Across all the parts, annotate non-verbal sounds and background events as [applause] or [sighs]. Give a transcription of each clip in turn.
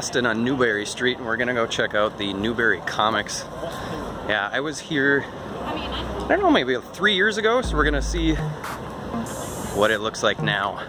in on Newbury Street and we're gonna go check out the Newbury Comics. Yeah, I was here, I don't know, maybe three years ago, so we're gonna see what it looks like now.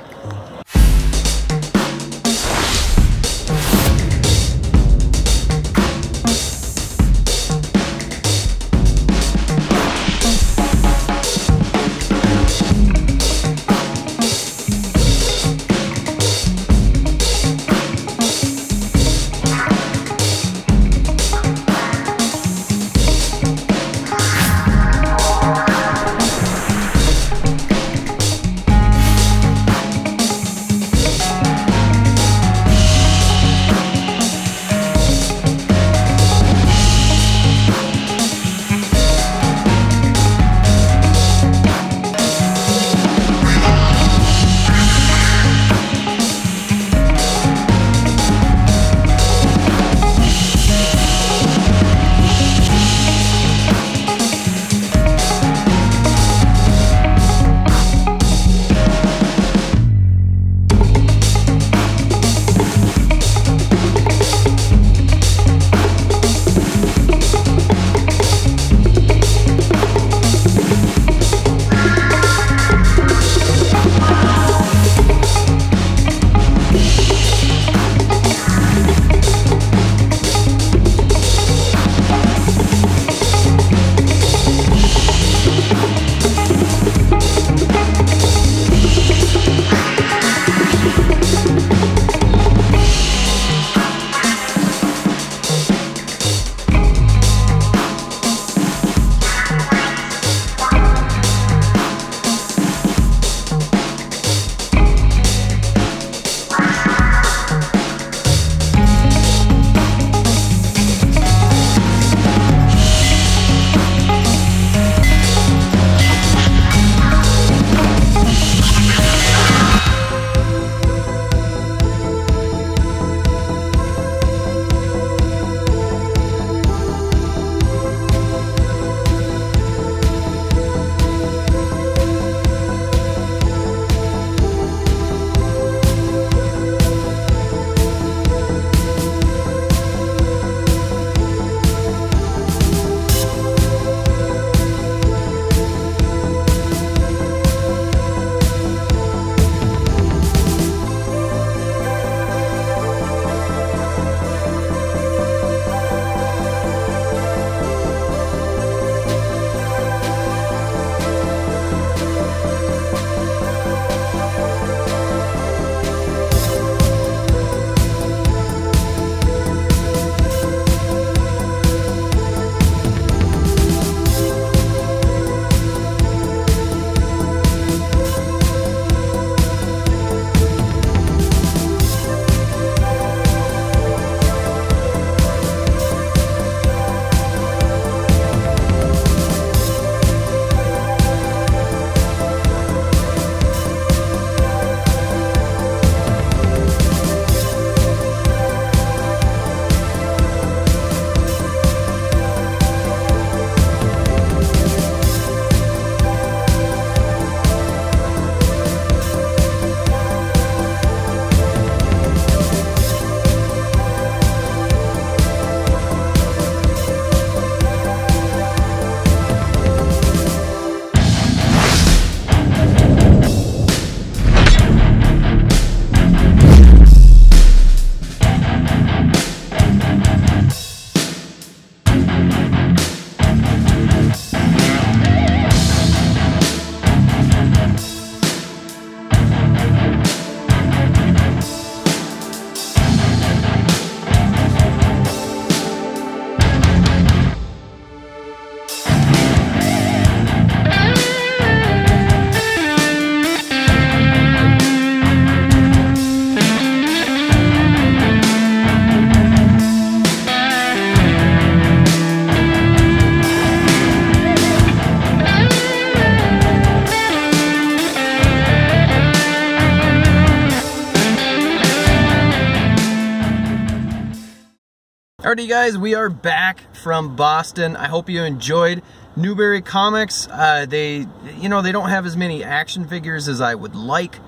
Alrighty guys, we are back from Boston. I hope you enjoyed Newbury Comics. Uh, they, you know, they don't have as many action figures as I would like,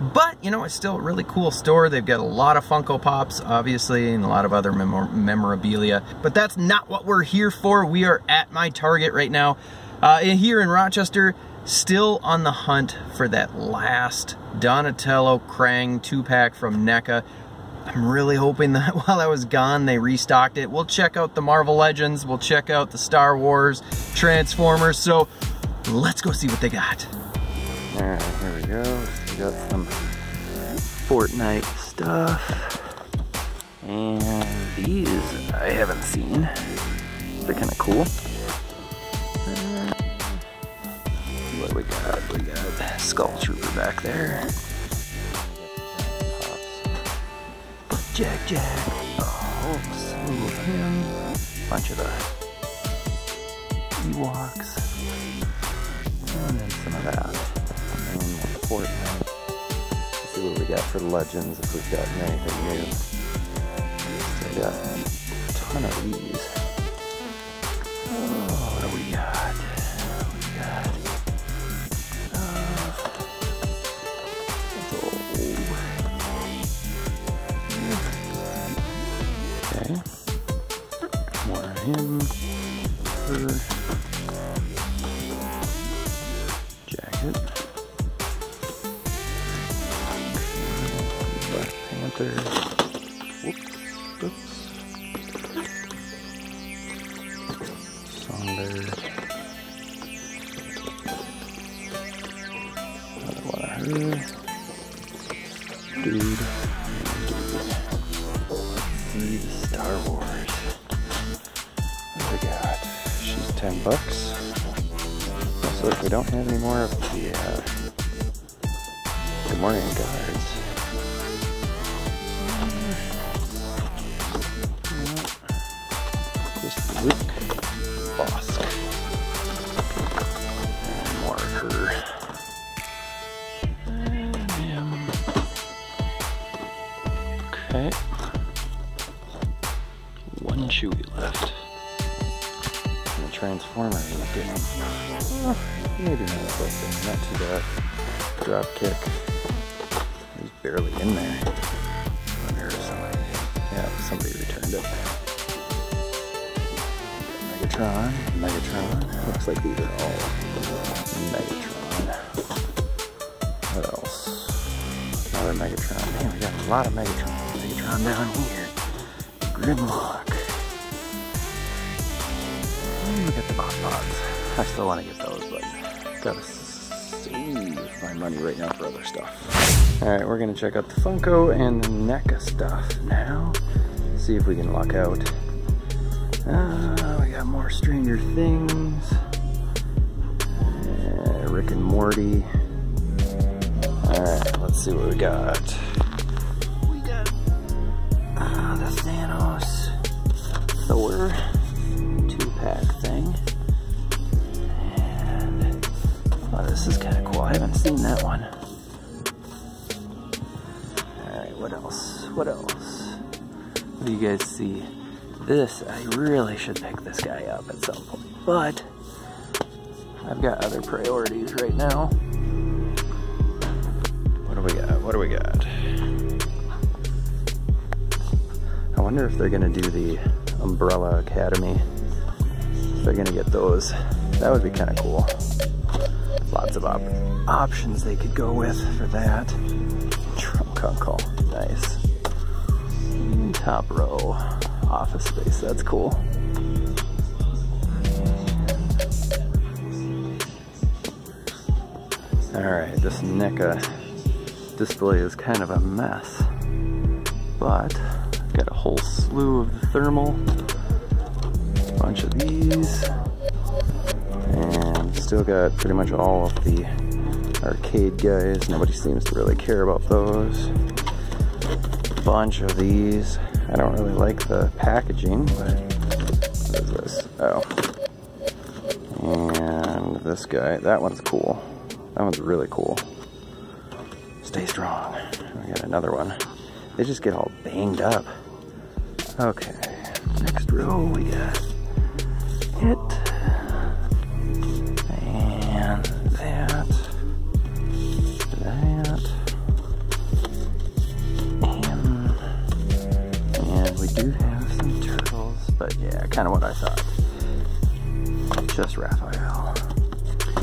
But, you know, it's still a really cool store. They've got a lot of Funko Pops, obviously, and a lot of other memorabilia. But that's not what we're here for. We are at my Target right now. Uh, here in Rochester, still on the hunt for that last Donatello Krang 2-pack from NECA. I'm really hoping that [laughs] while I was gone, they restocked it. We'll check out the Marvel Legends. We'll check out the Star Wars, Transformers. So let's go see what they got. All right, here we go. We got some Fortnite stuff. And these I haven't seen. They're kind of cool. Uh, what we got? We got Skull Trooper back there. Jack Jack. Oh, slew of him. Bunch of the Ewoks. And then some of that. And more Fortnite. Let's see what we got for Legends, if we've got anything new. We got a ton of these. Oh, what do we got? him, Luke Boss. And her. And him. Okay. One Chewie left. And The transformer looking. Oh, maybe not that Not too bad. Dropkick. He's barely in there. Looks like these are all Megatron. What else? Another Megatron. Man, we got a lot of Megatron. Megatron down here. Grimlock. Look at the Bot Bots. I still want to get those, but gotta save my money right now for other stuff. Alright, we're gonna check out the Funko and the NECA stuff now. See if we can luck out. Uh, we got more Stranger Things. Rick and Morty. Alright, let's see what we got. We got uh, the Thanos, Thor two-pack thing. And, oh, this is kind of cool. I haven't seen that one. Alright, what else? What else? What do you guys see? This, I really should pick this guy up at some point, but I've got other priorities right now. What do we got? What do we got? I wonder if they're gonna do the Umbrella Academy If they're gonna get those. That would be kind of cool. Lots of op options they could go with for that. Trunk uncle, nice. Mm, top row, office space, that's cool. Alright, this NECA display is kind of a mess, but I've got a whole slew of the thermal a bunch of these. And still got pretty much all of the arcade guys. Nobody seems to really care about those. A Bunch of these. I don't really like the packaging, but what is this? Oh. And this guy, that one's cool. That one's really cool. Stay strong. We got another one. They just get all banged up. Okay, next row we got it. And that. That. And, and we do have some turtles, but yeah, kind of what I thought. Just Raphael.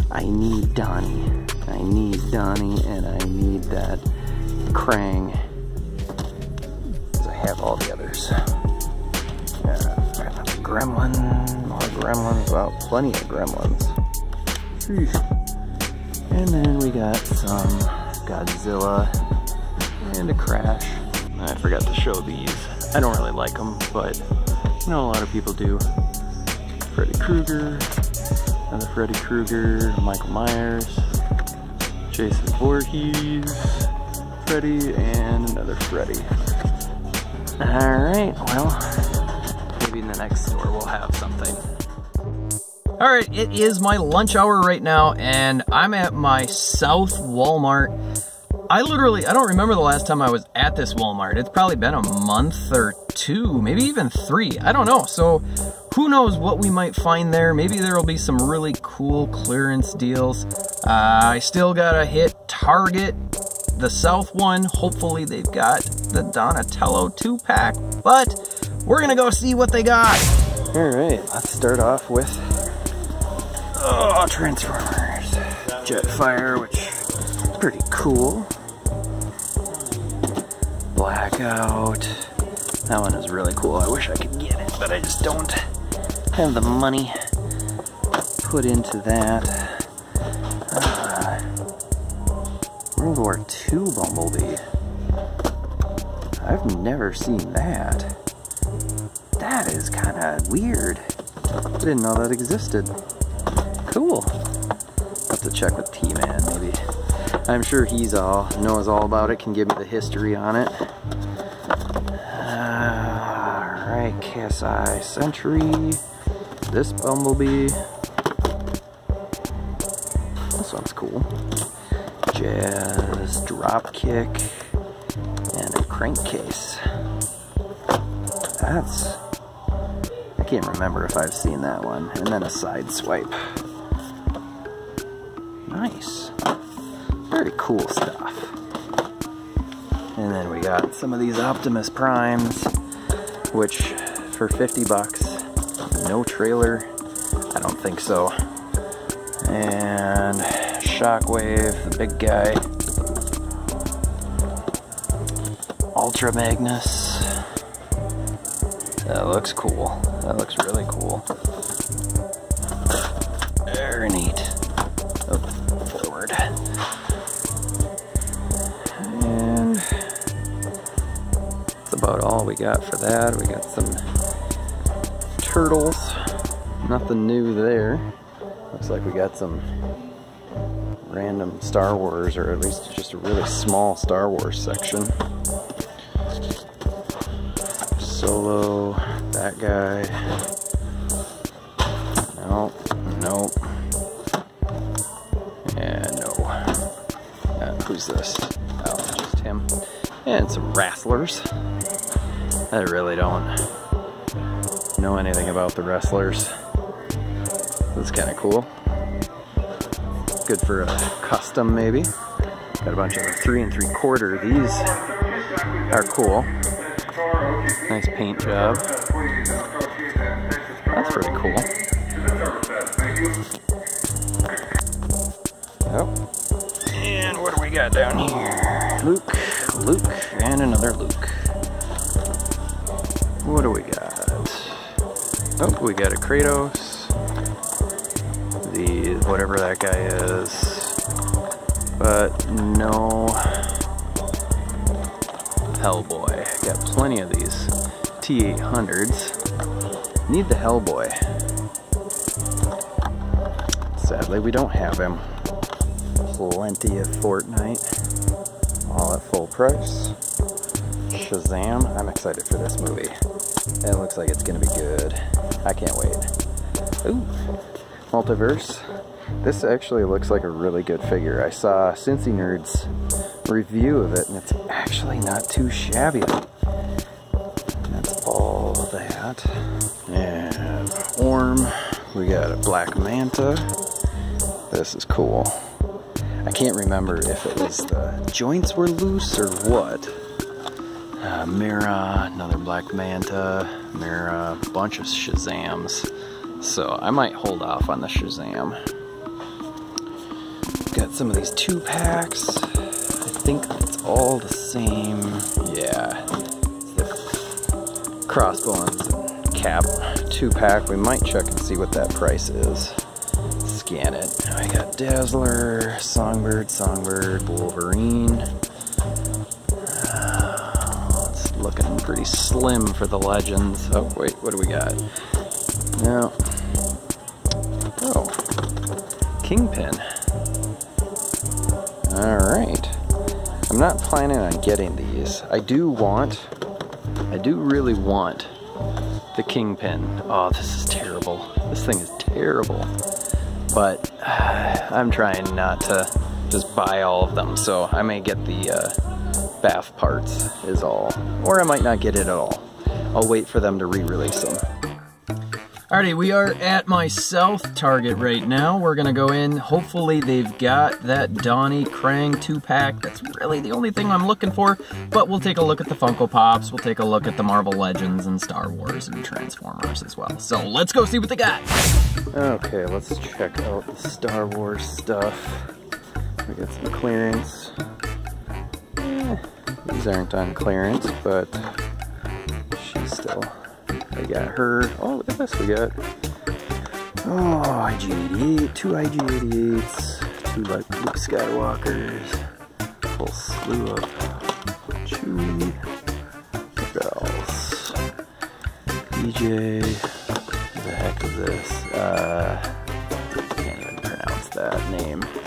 I need Donnie. I need Donnie, and I need that Krang. I have all the others. Yeah, Gremlin, more Gremlins. Wow, plenty of Gremlins. And then we got some Godzilla and a Crash. I forgot to show these. I don't really like them, but you know a lot of people do. Freddy Krueger, another Freddy Krueger, Michael Myers, Voorhees, Freddy, and another Freddy. Alright, well, maybe in the next store we'll have something. Alright, it is my lunch hour right now, and I'm at my South Walmart I literally, I don't remember the last time I was at this Walmart. It's probably been a month or two, maybe even three. I don't know. So who knows what we might find there. Maybe there will be some really cool clearance deals. Uh, I still gotta hit Target, the South one. Hopefully they've got the Donatello two pack, but we're gonna go see what they got. All right, let's start off with oh, Transformers. Jetfire, which is pretty cool. Blackout. That one is really cool. I wish I could get it, but I just don't have the money put into that. Uh, World War II Bumblebee. I've never seen that. That is kind of weird. I didn't know that existed. Cool. Have to check with T-Man, maybe. I'm sure he's all knows all about it, can give me the history on it. KSI Sentry. This Bumblebee. This one's cool. Jazz Dropkick. And a crankcase. That's... I can't remember if I've seen that one. And then a side swipe. Nice. Very cool stuff. And then we got some of these Optimus Primes, which for 50 bucks, no trailer, I don't think so. And Shockwave, the big guy. Ultra Magnus. That looks cool. That looks really cool. Very neat. Oh, forward. And that's about all we got for that. We got some turtles. Nothing new there. Looks like we got some random Star Wars, or at least just a really small Star Wars section. Solo, that guy. No, no. And no. Uh, who's this? Oh, just him. And some Rattlers. I really don't anything about the wrestlers. That's kind of cool. Good for a custom maybe. Got a bunch of three and three quarter. These are cool. Nice paint job. We got a Kratos. The, whatever that guy is. But no Hellboy. Got plenty of these T800s. Need the Hellboy. Sadly, we don't have him. Plenty of Fortnite. All at full price. Shazam. I'm excited for this movie. It looks like it's gonna be good. I can't wait. Ooh, Multiverse. This actually looks like a really good figure. I saw Cincy Nerd's review of it, and it's actually not too shabby. That's all that. And Orm. We got a Black Manta. This is cool. I can't remember if it was the joints were loose or what. Uh, Mera, another Black Manta, Mera, a bunch of Shazams. So I might hold off on the Shazam. Got some of these two packs. I think it's all the same. Yeah. The Crossbones cap two pack. We might check and see what that price is. Scan it. I got Dazzler, Songbird, Songbird, Wolverine. Pretty slim for the Legends. Oh, wait, what do we got? No. Oh. Kingpin. Alright. I'm not planning on getting these. I do want, I do really want the Kingpin. Oh, this is terrible. This thing is terrible. But uh, [sighs] I'm trying not to just buy all of them, so I may get the uh, BAF parts is all. Or I might not get it at all. I'll wait for them to re-release them. Alrighty, we are at my South Target right now. We're gonna go in. Hopefully they've got that Donnie Krang 2-pack. That's really the only thing I'm looking for. But we'll take a look at the Funko Pops. We'll take a look at the Marvel Legends and Star Wars and Transformers as well. So let's go see what they got. Okay, let's check out the Star Wars stuff. We got some clearance. These aren't on clearance, but she's still I got her. Oh, look at this. We got oh IG-88, two IG-88s, two like Luke Skywalkers, full slew of Chewie. Else? DJ. What the heck is this? Uh, I can't even pronounce that name.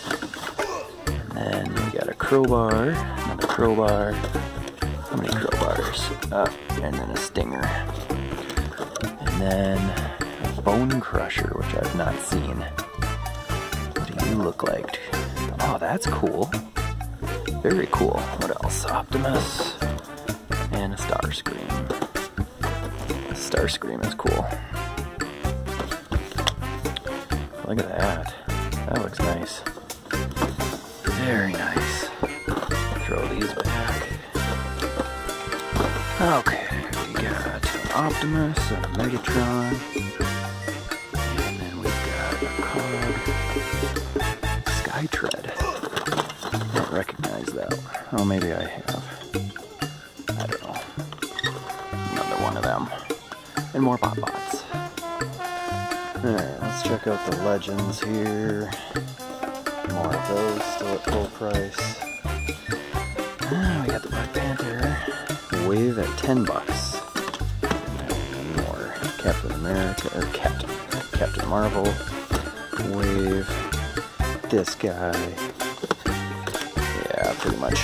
crowbar, another crowbar. How many crowbars? Uh, and then a stinger. And then a bone crusher, which I've not seen. What do you look like? Oh, that's cool. Very cool. What else? Optimus and a Starscream. Starscream is cool. Look at that. That looks nice. Very nice. Okay, we got Optimus and Megatron. And then we've got a cog. Skytread. I don't recognize that. Oh, maybe I have. I don't know. Another one of them and more bot bots. Alright, let's check out the legends here. More of those still at full price. Ah, we got the Black Panther wave at 10 bucks. More Captain America or Captain Captain Marvel wave. This guy. Yeah, pretty much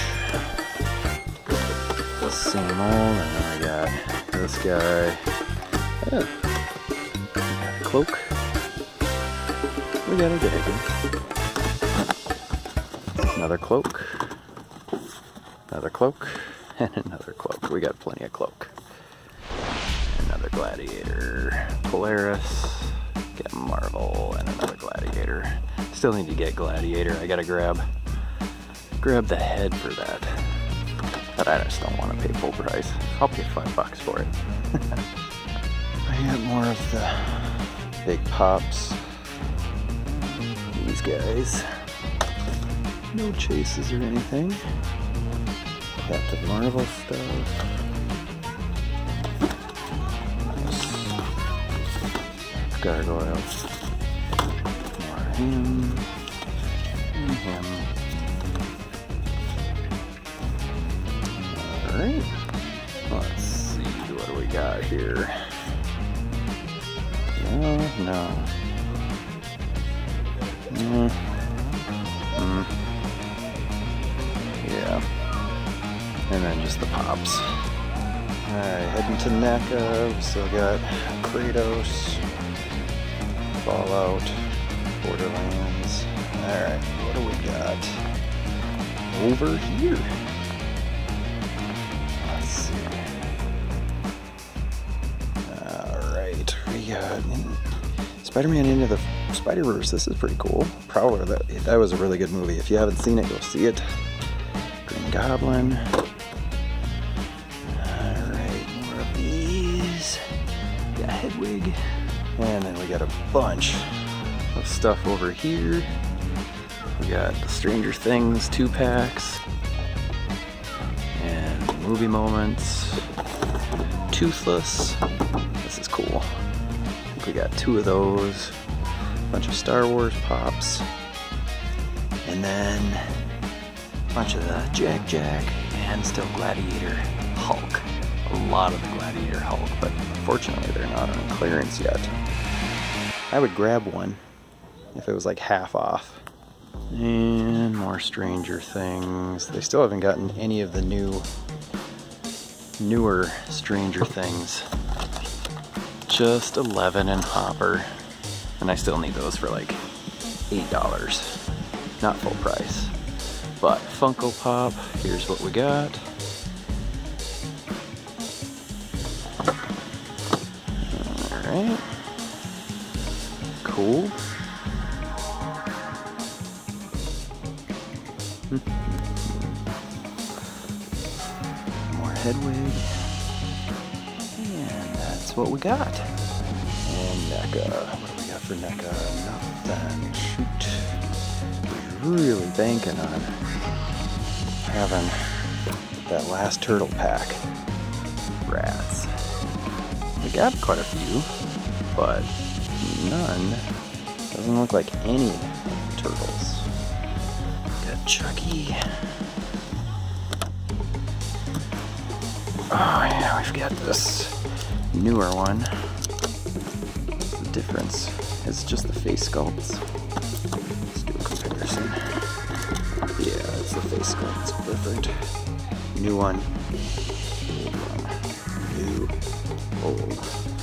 the same old. And then we got this guy. We got a cloak. We got a dagger. Another cloak. Another cloak. [laughs] And another cloak. We got plenty of cloak. Another gladiator. Polaris. Get Marvel and another gladiator. Still need to get gladiator. I gotta grab grab the head for that. But I just don't want to pay full price. I'll pay five bucks for it. I got more of the big pops. These guys. No chases or anything. Captain Marvel stuff. Gargoyles. More him. And him. Alright. Let's see what we got here. No, no. Mm. And then just the pops. Alright, heading to NECA. We still got Kratos, Fallout, Borderlands. Alright, what do we got? Over here. Let's see. Alright, we got Spider-Man Into the Spider-Verse. This is pretty cool. Prowler, that, that was a really good movie. If you haven't seen it, go see it. Green Goblin. And then we got a bunch of stuff over here. We got the Stranger Things two packs. And movie moments. Toothless. This is cool. We got two of those. A bunch of Star Wars pops. And then a bunch of the Jack Jack and still Gladiator Hulk a lot of the Gladiator Hulk, but unfortunately they're not on clearance yet. I would grab one if it was like half off. And more Stranger Things. They still haven't gotten any of the new, newer Stranger Things. Just 11 and Hopper. And I still need those for like $8. Not full price. But Funko Pop, here's what we got. Alright. Cool. More Hedwig. And that's what we got. And NECA. What do we got for NECA? Nothing. Shoot. We're really banking on having that last turtle pack. Rats. We got quite a few, but none. Doesn't look like any turtles. Got Chucky. Oh yeah, we've got this newer one. The difference? is just the face sculpts. Let's do a comparison. Yeah, it's the face sculpts different. New one, New old.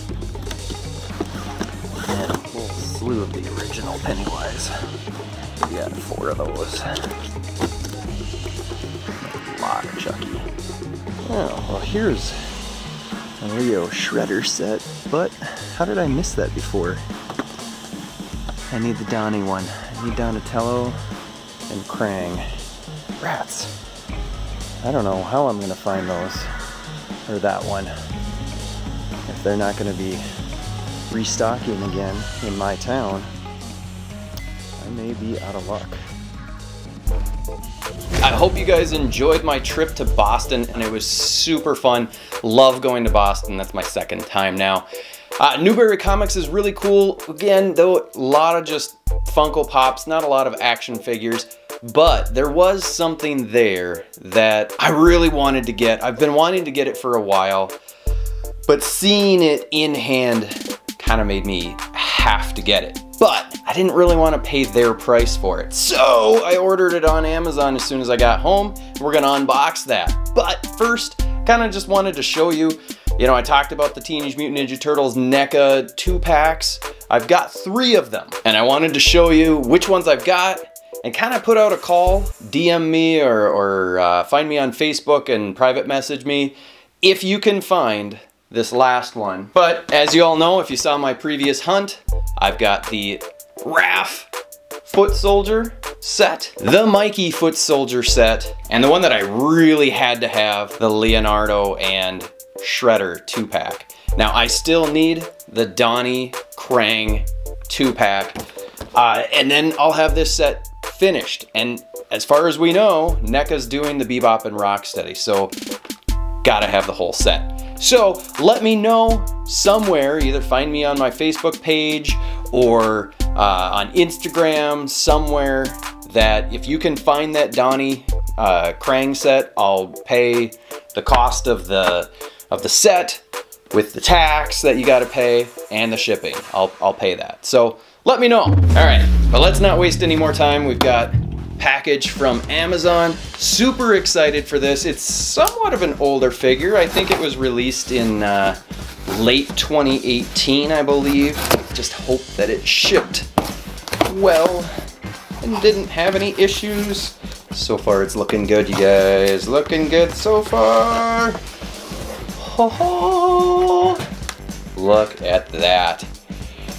Slew of the original Pennywise. We got four of those. A lot of Chucky. Oh, well here's a Leo Shredder set, but how did I miss that before? I need the Donnie one. I need Donatello and Krang. Rats. I don't know how I'm gonna find those. Or that one if they're not to be restocking again in my town, I may be out of luck. I hope you guys enjoyed my trip to Boston and it was super fun. Love going to Boston. That's my second time now. Uh, Newbury Comics is really cool. Again, though, a lot of just Funko Pops, not a lot of action figures, but there was something there that I really wanted to get. I've been wanting to get it for a while. But seeing it in hand kind of made me have to get it. But I didn't really want to pay their price for it. So I ordered it on Amazon as soon as I got home. We're gonna unbox that. But first, kind of just wanted to show you, you know, I talked about the Teenage Mutant Ninja Turtles NECA two packs. I've got three of them. And I wanted to show you which ones I've got and kind of put out a call, DM me or, or uh, find me on Facebook and private message me if you can find this last one. But as you all know, if you saw my previous hunt, I've got the Raph foot soldier set, the Mikey foot soldier set, and the one that I really had to have, the Leonardo and Shredder two pack. Now I still need the Donnie Krang two pack, uh, and then I'll have this set finished. And as far as we know, NECA's doing the Bebop and Rocksteady, so gotta have the whole set. So let me know somewhere, either find me on my Facebook page or uh, on Instagram, somewhere that if you can find that Donnie uh, Krang set, I'll pay the cost of the of the set with the tax that you got to pay and the shipping. I'll, I'll pay that. So let me know. All right, But let's not waste any more time. We've got package from Amazon. Super excited for this. It's somewhat of an older figure. I think it was released in uh, late 2018, I believe. Just hope that it shipped well and didn't have any issues. So far it's looking good, you guys. Looking good so far. Look at that.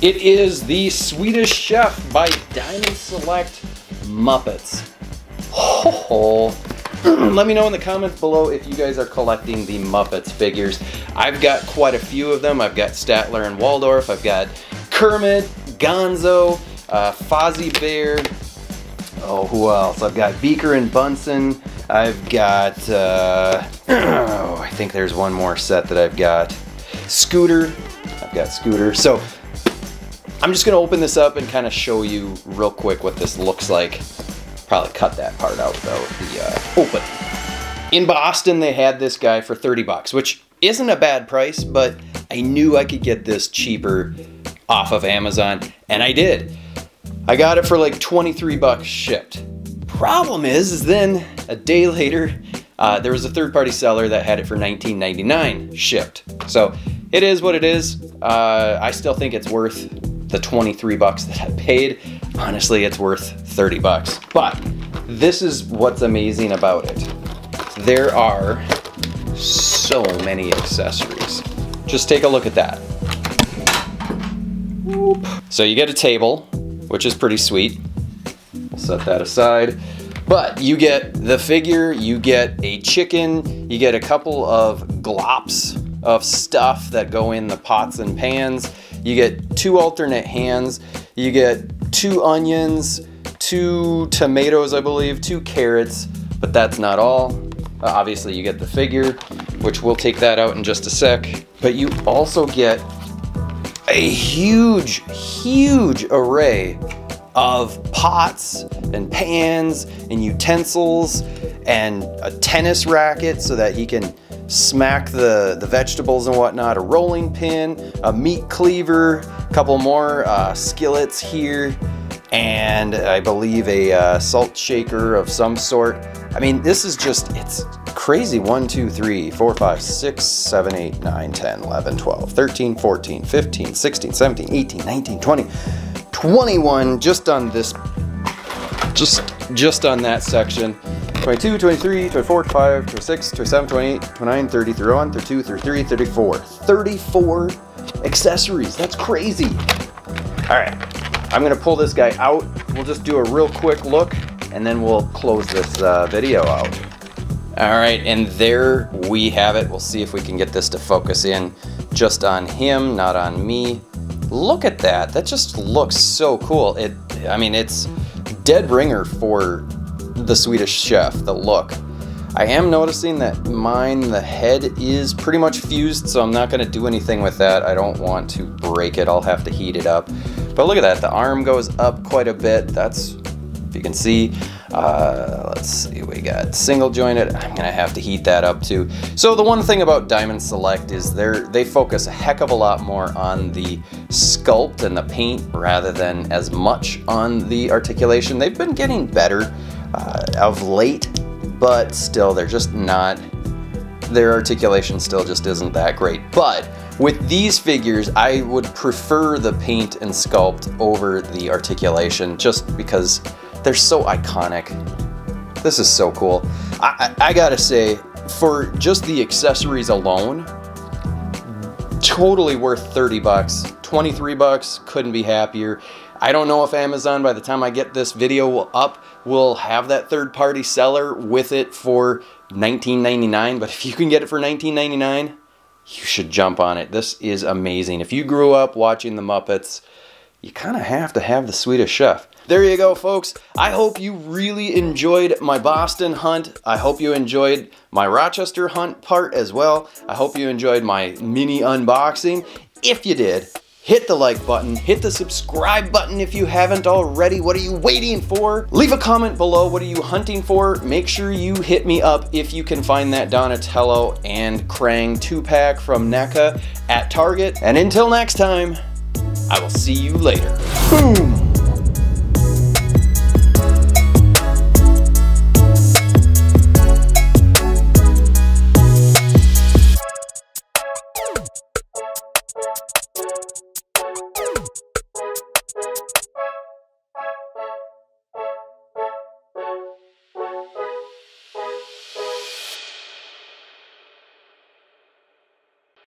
It is the Swedish Chef by Diamond Select Muppets. Oh, [clears throat] let me know in the comments below if you guys are collecting the Muppets figures. I've got quite a few of them. I've got Statler and Waldorf. I've got Kermit, Gonzo, uh, Fozzie Bear. Oh, who else? I've got Beaker and Bunsen. I've got, uh, [clears throat] oh, I think there's one more set that I've got. Scooter. I've got Scooter. So I'm just gonna open this up and kind of show you real quick what this looks like. Probably cut that part out though, the uh, open. In Boston, they had this guy for 30 bucks, which isn't a bad price, but I knew I could get this cheaper off of Amazon, and I did. I got it for like 23 bucks shipped. Problem is, is then a day later, uh, there was a third-party seller that had it for 19.99 shipped. So it is what it is. Uh, I still think it's worth the 23 bucks that I paid. Honestly, it's worth 30 bucks. But this is what's amazing about it. There are so many accessories. Just take a look at that. So you get a table, which is pretty sweet. We'll set that aside. But you get the figure, you get a chicken, you get a couple of glops of stuff that go in the pots and pans. You get two alternate hands. You get two onions, two tomatoes, I believe, two carrots, but that's not all. Uh, obviously, you get the figure, which we'll take that out in just a sec. But you also get a huge, huge array of pots and pans and utensils and a tennis racket so that he can smack the, the vegetables and whatnot, a rolling pin, a meat cleaver, a couple more uh, skillets here, and I believe a uh, salt shaker of some sort. I mean, this is just, it's crazy. 1, 2, 3, 4, 5, 6, 7, 8, 9, 10, 11, 12, 13, 14, 15, 16, 17, 18, 19, 20, 21 just on this, just, just on that section. 22, 23, 24, 25, 26, 27, 28, 29, 30, 31, 32, 33, 34. 34 accessories. That's crazy. All right, I'm gonna pull this guy out. We'll just do a real quick look and then we'll close this uh, video out. All right, and there we have it. We'll see if we can get this to focus in just on him, not on me. Look at that, that just looks so cool. It, I mean, it's dead ringer for the Swedish Chef, the look. I am noticing that mine, the head is pretty much fused, so I'm not gonna do anything with that. I don't want to break it, I'll have to heat it up. But look at that, the arm goes up quite a bit. That's, if you can see, uh, let's see, we got single jointed. I'm gonna have to heat that up too. So the one thing about Diamond Select is they they focus a heck of a lot more on the sculpt and the paint rather than as much on the articulation. They've been getting better uh, of late, but still they're just not, their articulation still just isn't that great. But with these figures, I would prefer the paint and sculpt over the articulation just because they're so iconic. This is so cool. I, I, I gotta say, for just the accessories alone, totally worth 30 bucks. 23 bucks, couldn't be happier. I don't know if Amazon, by the time I get this video up, will have that third party seller with it for $19.99. But if you can get it for $19.99, you should jump on it. This is amazing. If you grew up watching the Muppets, you kind of have to have the Swedish Chef. There you go, folks. I hope you really enjoyed my Boston hunt. I hope you enjoyed my Rochester hunt part as well. I hope you enjoyed my mini unboxing. If you did, hit the like button, hit the subscribe button if you haven't already. What are you waiting for? Leave a comment below. What are you hunting for? Make sure you hit me up if you can find that Donatello and Krang 2-pack from NECA at Target. And until next time, I will see you later. Boom!